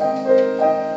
Love.